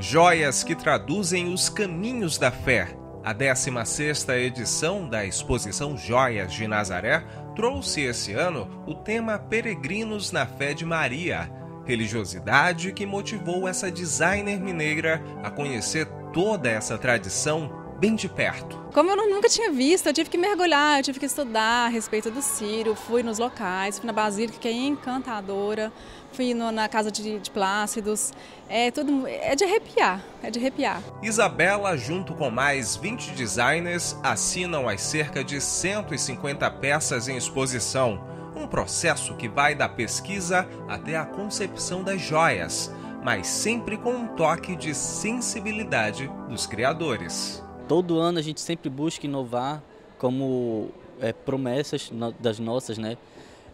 Joias que traduzem os caminhos da fé. A 16ª edição da exposição Joias de Nazaré trouxe esse ano o tema Peregrinos na Fé de Maria, religiosidade que motivou essa designer mineira a conhecer toda essa tradição bem de perto. Como eu nunca tinha visto, eu tive que mergulhar, eu tive que estudar a respeito do Círio, fui nos locais, fui na Basílica, que é encantadora, fui no, na casa de, de, Plácidos, é tudo é de arrepiar, é de arrepiar. Isabela, junto com mais 20 designers, assinam as cerca de 150 peças em exposição, um processo que vai da pesquisa até a concepção das joias, mas sempre com um toque de sensibilidade dos criadores. Todo ano a gente sempre busca inovar como é, promessas das nossas, né?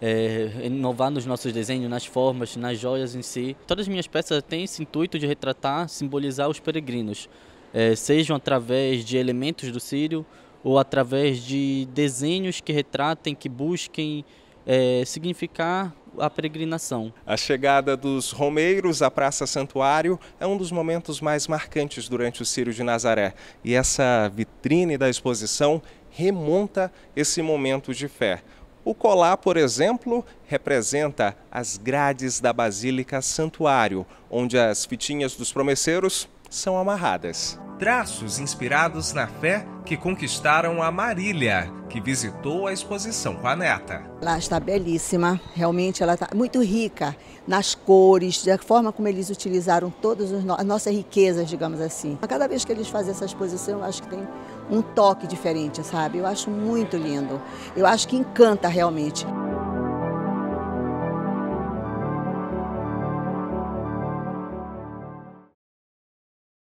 É, inovar nos nossos desenhos, nas formas, nas joias em si. Todas as minhas peças têm esse intuito de retratar, simbolizar os peregrinos, é, sejam através de elementos do Sírio ou através de desenhos que retratem, que busquem é, significar a peregrinação. A chegada dos romeiros à Praça Santuário é um dos momentos mais marcantes durante o Círio de Nazaré. E essa vitrine da exposição remonta esse momento de fé. O colar, por exemplo, representa as grades da Basílica Santuário, onde as fitinhas dos promesseiros são amarradas. Traços inspirados na fé que conquistaram a Marília, que visitou a exposição com a neta. Lá está belíssima, realmente ela está muito rica nas cores, da forma como eles utilizaram todas as nossas riquezas, digamos assim. A cada vez que eles fazem essa exposição, eu acho que tem um toque diferente, sabe? Eu acho muito lindo. Eu acho que encanta realmente.